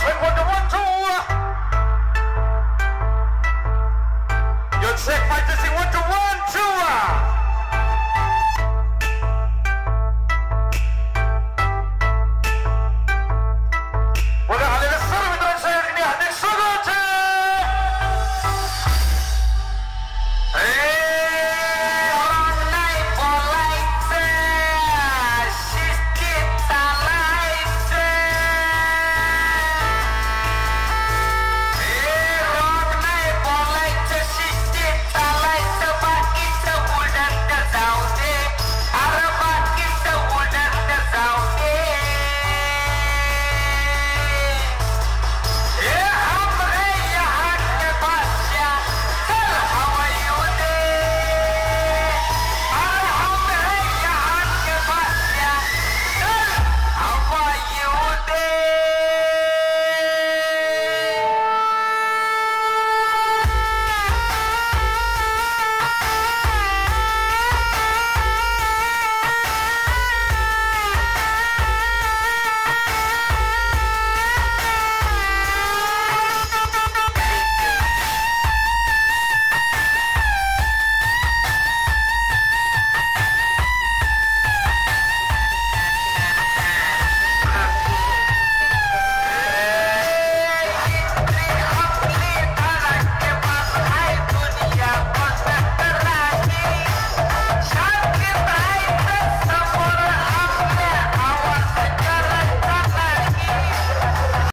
Check fantasy one to one.